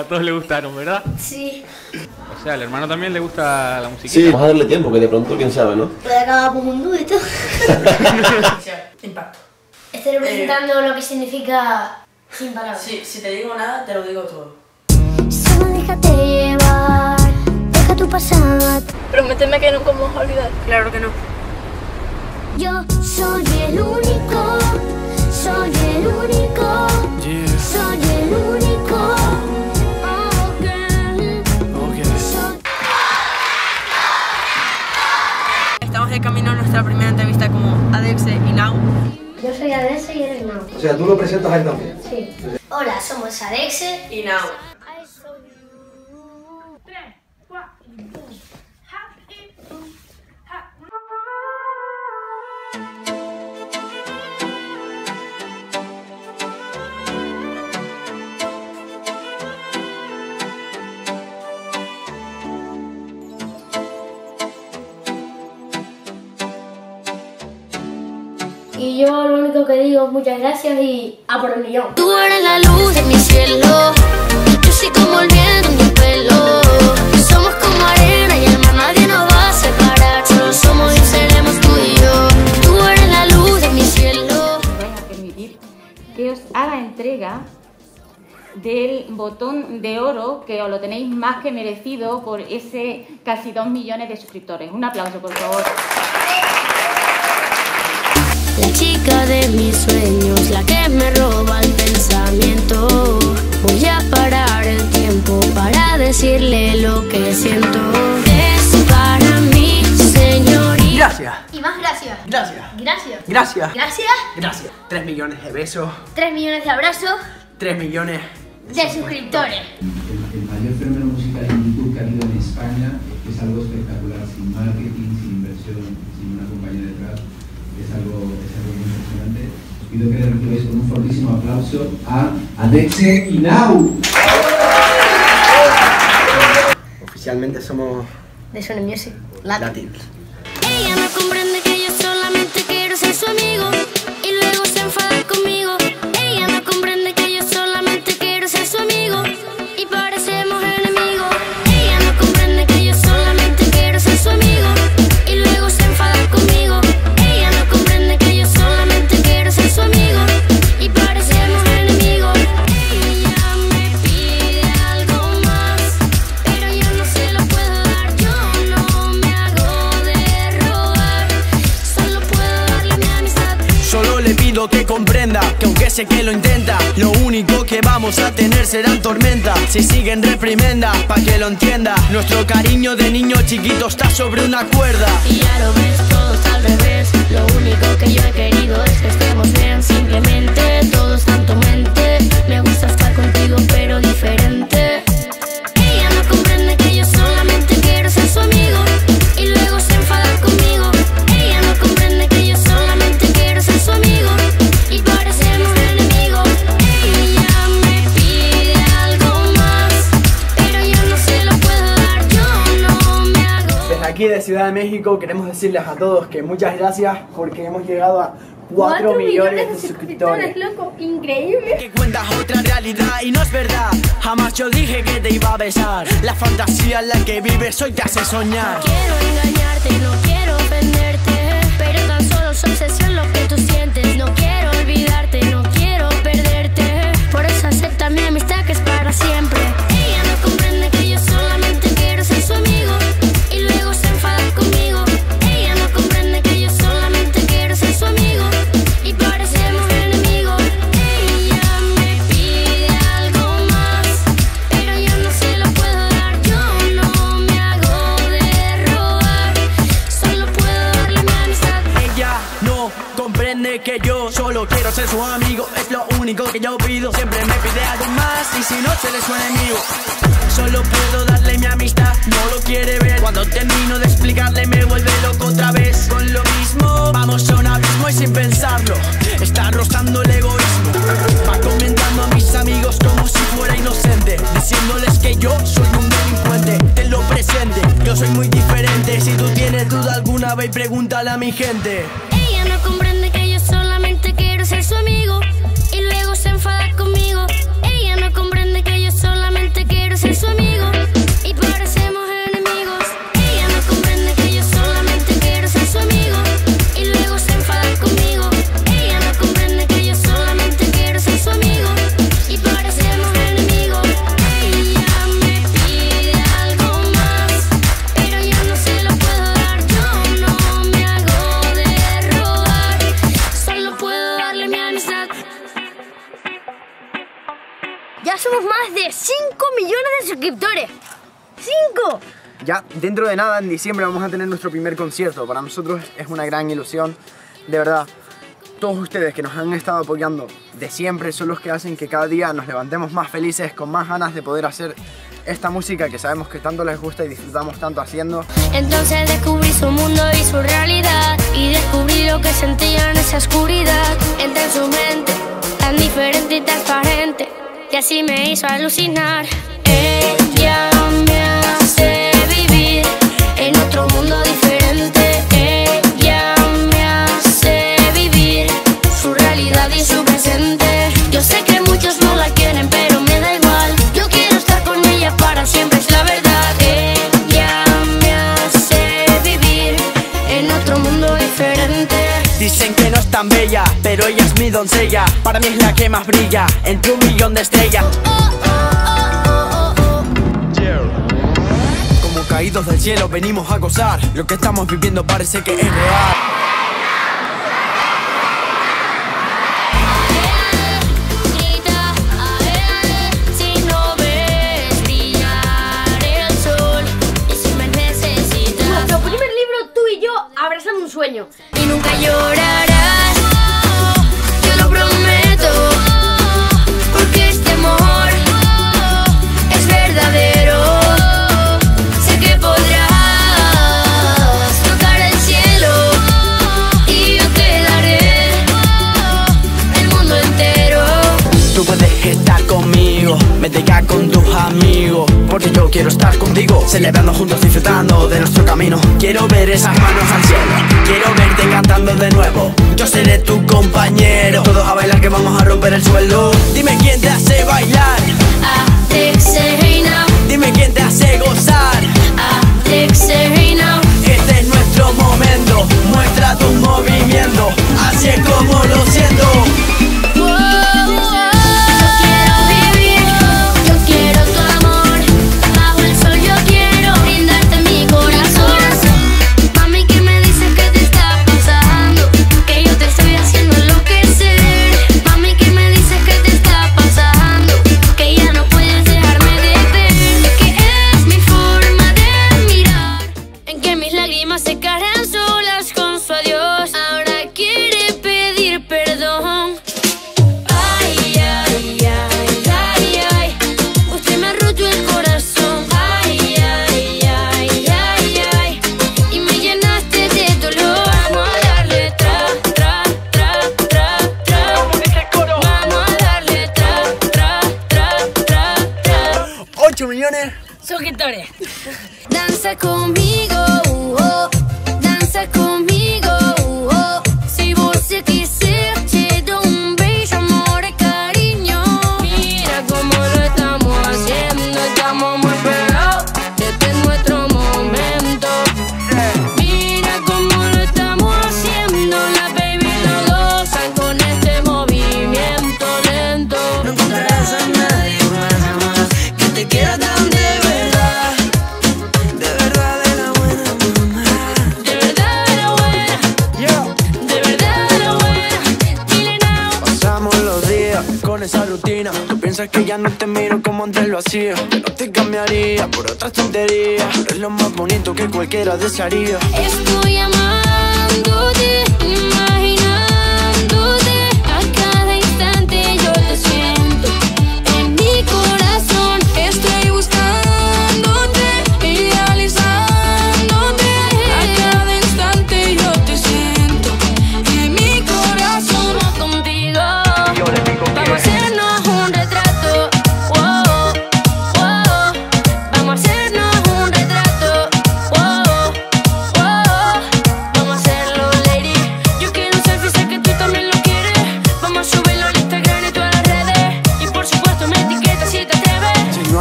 A todos le gustaron, ¿verdad? Sí. O sea, al hermano también le gusta la musiquita. Sí, vamos a darle tiempo, que de pronto, quién sabe, ¿no? Puede acabar como un dueto. Impacto. Estoy representando lo que significa sin palabras. Si, si te digo nada, te lo digo todo. Solo déjate llevar, deja tu pasado. Prométeme que nunca vamos a olvidar. Claro que no. Yo soy el único, soy el único, soy el único. Nuestra primera entrevista como Adexe y Now. Yo soy Adexe y eres Nao. O sea, tú lo presentas a él también. Sí. Hola, somos Adexe. Y Now. Que digo muchas gracias y a por el millón. Tú eres la luz de mi cielo. Yo soy como el viento en mi pelo. Somos como arena y el mar nadie nos va a separar. Solo somos y seremos tú y yo. Tú eres la luz de mi cielo. vais a permitir que os haga entrega del botón de oro que os lo tenéis más que merecido por ese casi 2 millones de suscriptores. Un aplauso, por favor. La chica de mis sueños, la que me roba el pensamiento. Voy a parar el tiempo para decirle lo que siento. Es para mí, señorita. Gracias. Y más gracias. Gracias. Gracias. Gracias. Gracias. Gracias. 3 millones de besos. 3 millones de abrazos 3 millones. de suscriptores. el, el mayor fenómeno musical en YouTube que ha habido en España es algo espectacular, sin marketing, sin inversión, sin una compañía detrás, es algo, es algo muy impresionante. Os pido que le recibáis con un fortísimo aplauso a Adexe y Now. Oficialmente somos De Sony Music. latinos. Ella no comprende que yo solamente quiero ser su amigo serán tormenta. Si siguen reprimenda, pa' que lo entienda. Nuestro cariño de niño chiquito está sobre una cuerda. Y ya lo ves, todo está al revés. Lo único que yo he querido es que estemos bien. Simplemente todo está en tu mente. Me aquí de Ciudad de México queremos decirles a todos que muchas gracias porque hemos llegado a 4 millones de suscriptores. loco. Increíble. Que cuentas otra realidad y no es verdad. Jamás yo dije que te iba a besar. La fantasía en la que vives hoy te hace soñar. Quiero engañarte, no quiero ofenderte Pero tan solo es obsesión lo que tú sientes No quiero olvidarte, no quiero perderte Por eso acepta mi amistad que es para siempre Es lo único que yo pido. Siempre me pide algo más y si no se le suena enemigo. Solo puedo darle mi amistad, no lo quiere ver. Cuando termino de explicarle, me vuelve loco otra vez. Con lo mismo, vamos a un abismo y sin pensarlo. Está rozando el egoísmo. Va comentando a mis amigos como si fuera inocente. Diciéndoles que yo soy un delincuente. Ten lo presente, yo soy muy diferente. Si tú tienes duda alguna, ve y pregúntale a mi gente. Suscriptores. ¡5! Ya dentro de nada, en diciembre, vamos a tener nuestro primer concierto. Para nosotros es una gran ilusión. De verdad, todos ustedes que nos han estado apoyando de siempre son los que hacen que cada día nos levantemos más felices, con más ganas de poder hacer esta música que sabemos que tanto les gusta y disfrutamos tanto haciendo. Entonces descubrí su mundo y su realidad Y descubrí lo que sentía en esa oscuridad Entré en su mente, tan diferente y transparente Y así me hizo alucinar Ella me hace vivir en otro mundo diferente. Ella me hace vivir su realidad y su presente. Yo sé que muchos no la quieren pero me da igual. Yo quiero estar con ella para siempre, es la verdad. Ella me hace vivir en otro mundo diferente. Dicen que no es tan bella, pero ella es mi doncella. Para mí es la que más brilla entre un millón de estrellas. Como caídos del cielo venimos a gozar. Lo que estamos viviendo parece que es real. Grita a él si no ves brillar el sol Y si me necesitas Nuestro primer libro, tú y yo, abrazando un sueño. Y nunca llorarás Estar conmigo, vete ya con tus amigos. Porque yo quiero estar contigo, celebrando juntos, disfrutando de nuestro camino. Quiero ver esas manos al cielo, quiero verte cantando de nuevo. Yo seré tu compañero, todos a bailar que vamos a romper el suelo. Dime quién te hace bailar, dime quién te hace gozar. Este es nuestro momento, muestra tu movimiento, así es como lo siento. Piensas que ya no te miro como antes lo hacía. No te cambiaría por otras tonterías. Pero es lo más bonito que cualquiera desearía. Estoy amándote, imaginándote.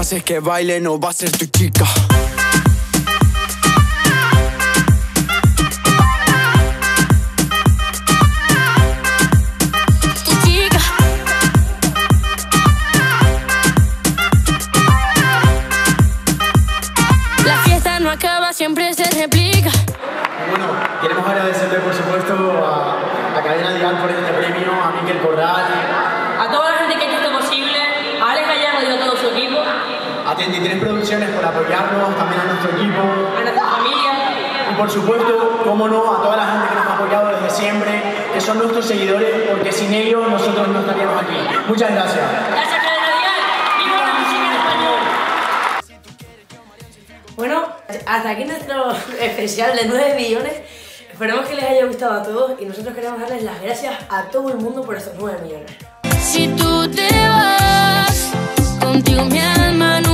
Haces que baile no va a ser tu chica. tu chica. La fiesta no acaba, siempre se replica. Bueno, queremos agradecerle por supuesto 73 Producciones por apoyarnos, también a nuestro equipo. A nuestra familia. Y por supuesto, cómo no, a toda la gente que nos ha apoyado desde siempre, que son nuestros seguidores, porque sin ellos nosotros no estaríamos aquí. Muchas gracias. Gracias, ¡Viva la música en español! Bueno, hasta aquí nuestro especial de 9 millones. Esperemos que les haya gustado a todos y nosotros queremos darles las gracias a todo el mundo por estos 9 millones. Si tú te vas, contigo mi alma no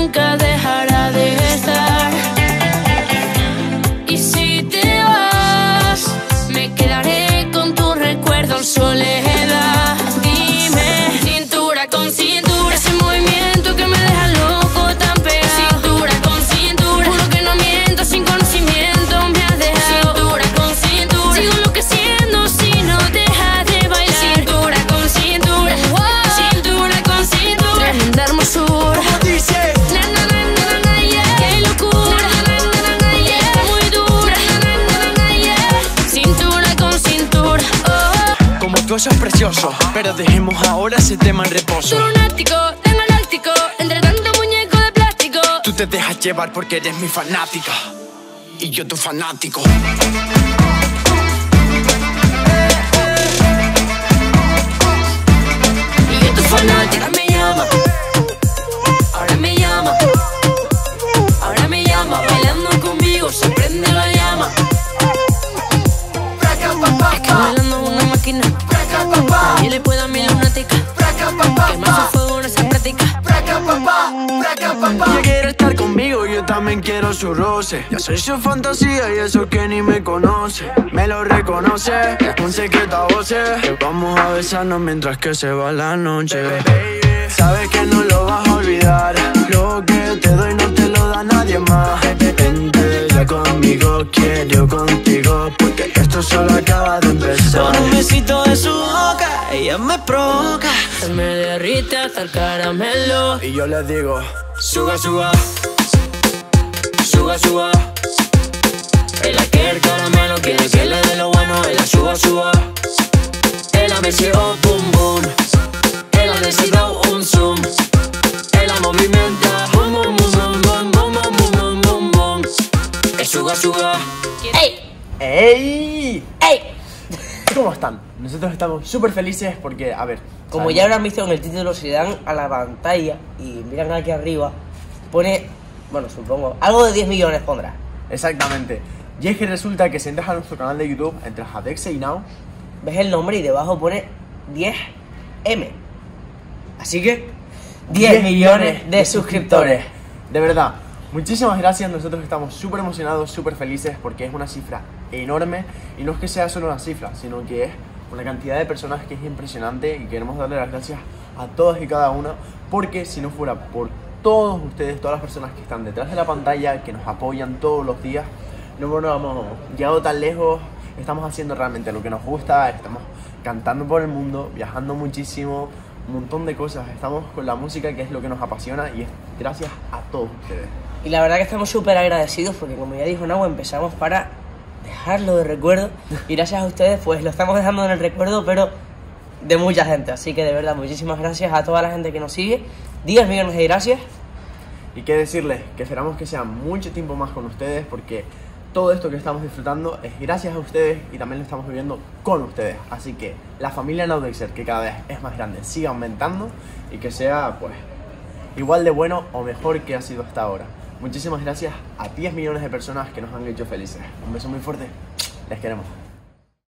Eso es precioso, pero dejemos ahora ese tema en reposo. Lunático, tan galáctico, entre tanto muñeco de plástico. Tú te dejas llevar porque eres mi fanática y yo tu fanático. Quiero su roce. Yo soy su fantasía y eso que ni me conoce. Me lo reconoce, es un secreto a voces. Que vamos a besarnos mientras que se va la noche. Sabes que no lo vas a olvidar. Lo que te doy no te lo da nadie más. Vente ya conmigo, quiero contigo. Porque esto solo acaba de empezar. Con un besito de su boca, ella me provoca. Se me derrite hasta el caramelo. Y yo les digo, Suga, suga. Quiere el caramelo, quiere que le dé lo bueno. Ella suba, suba. Ella me llevó boom, boom. Ella decidió un zoom. Ella movimenta. Boom, boom, boom, boom, boom, boom, boom, boom, boom, boom. Es suga, suga. ¡Ey! ¡Ey! ¡Ey! ¿Cómo están? Nosotros estamos súper felices porque, a ver... Como sabemos- ya habrán visto en el título, si dan a la pantalla y miran aquí arriba, pone, bueno, supongo, algo de 10 millones pondrá. Exactamente. Y es que resulta que si entras a nuestro canal de YouTube, entras a Dexey Now, Ves el nombre y debajo pone 10M. Así que 10, millones de suscriptores. De verdad, muchísimas gracias. Nosotros estamos súper emocionados, súper felices porque es una cifra enorme. Y no es que sea solo una cifra, sino que es una cantidad de personas que es impresionante. Y queremos darle las gracias a todas y cada una. Porque si no fuera por todos ustedes, todas las personas que están detrás de la pantalla, que nos apoyan todos los días, no hubiéramos llegado tan lejos. Estamos haciendo realmente lo que nos gusta. Estamos cantando por el mundo, viajando muchísimo un montón de cosas. Estamos con la música que es lo que nos apasiona y es gracias a todos ustedes. Y la verdad que estamos súper agradecidos porque como ya dijo Nahua, empezamos para dejarlo de recuerdo. Y gracias a ustedes pues lo estamos dejando en el recuerdo, pero de mucha gente. Así que de verdad, muchísimas gracias a toda la gente que nos sigue. 10 millones de gracias. Y qué decirles, que esperamos que sea mucho tiempo más con ustedes porque todo esto que estamos disfrutando es gracias a ustedes y también lo estamos viviendo con ustedes. Así que la familia Naudexer, que cada vez es más grande, siga aumentando y que sea pues igual de bueno o mejor que ha sido hasta ahora. Muchísimas gracias a 10 millones de personas que nos han hecho felices. Un beso muy fuerte. Les queremos.